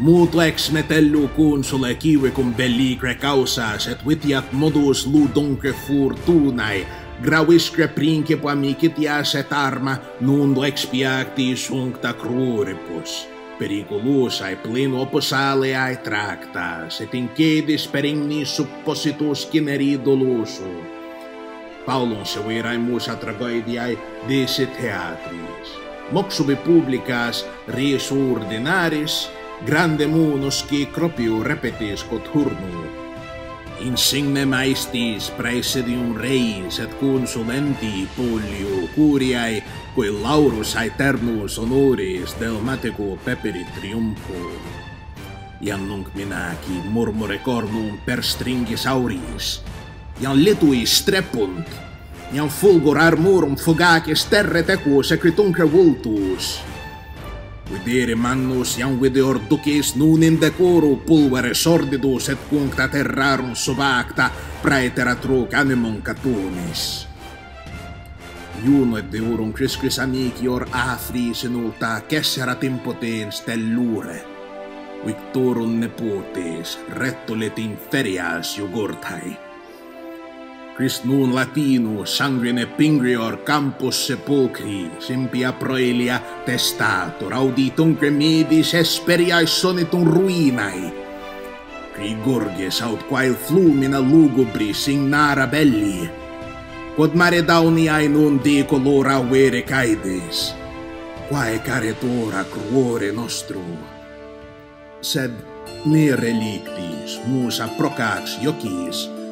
Mut lex metellu consule cive cum bellicre causas, et vitiat modus ludonque fortunae, gravisque princip amicitias et arma, nun lex piacti suncta cruribus. Periculusae plen opus aleae tractas, et incedis per igni suppositus se dolosu. a severaemus atragoidiae dese theatris. Moxubi publicas res ordinaris, grande munusci cropiu repetis quod hurnum. Insigne maestis praesidium reis et consulenti Pullio curiae, quae laurus aeternus honoris del mateco peperi triumfo. Iam nunc minaci murmure cornum per stringis auris, iam litui strepunt, iam fulgor armorum fugacis terre tecus equitunque vultus, Vedere mannos iam videor duces nun in decoro pulvere sordidus et cuncta terrarum sub acta praetera truc animum catumis. Iuno et deorum criscris amicior afris in ulta cesserat impotens tellure. Victorum nepotes, rettulet inferias iugurtae. Quis nun latino sanguine pingrior campus sepulcri, simpia proelia testator, auditumque midis esperiae sonitum ruinae. Qui gurges aut quae flumina lugubris ignara belli, quod mare dauniae nun de colora vere caides, quae caret ora cruore nostrum. Sed ne relictis, musa procax jocis,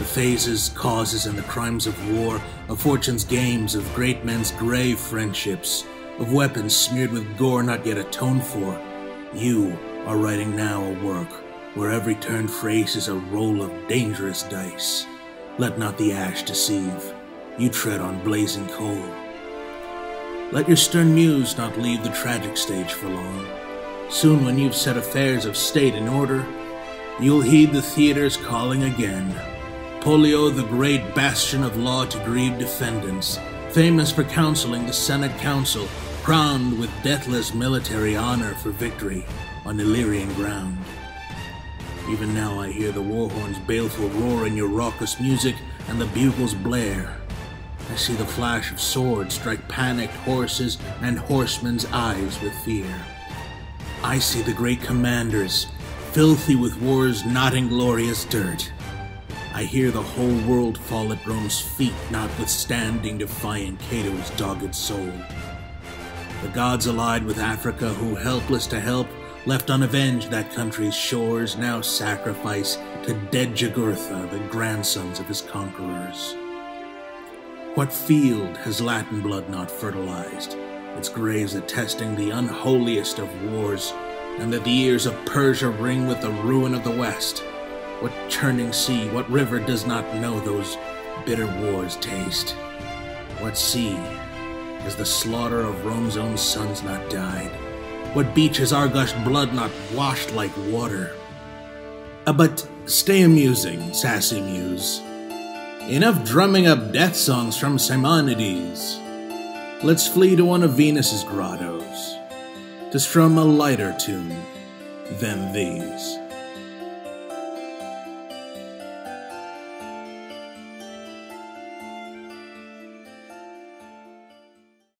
the phases, causes, and the crimes of war, of fortune's games, of great men's grave friendships, of weapons smeared with gore not yet atoned for. You are writing now a work where every turned phrase is a roll of dangerous dice. Let not the ash deceive. You tread on blazing coal. Let your stern muse not leave the tragic stage for long. Soon, when you've set affairs of state in order, you'll heed the theater's calling again. Pollio, the great bastion of law to grieve defendants, famous for counseling the Senate Council, crowned with deathless military honor for victory on Illyrian ground. Even now I hear the war horn's baleful roar in your raucous music and the bugle's blare. I see the flash of swords strike panicked horses and horsemen's eyes with fear. I see the great commanders, filthy with war's not inglorious dirt. I hear the whole world fall at Rome's feet, notwithstanding defiant Cato's dogged soul. The gods allied with Africa, who, helpless to help, left unavenged that country's shores, now sacrifice to dead Jugurtha, the grandsons of his conquerors. What field has Latin blood not fertilized? Its graves attesting the unholiest of wars, and that the ears of Persia ring with the ruin of the West. What churning sea, what river does not know those bitter wars taste? What sea has the slaughter of Rome's own sons not died? What beach has Argish blood not washed like water? Uh, but stay amusing, sassy muse. Enough drumming up death songs from Simonides. Let's flee to one of Venus's grottos to strum a lighter tune than these.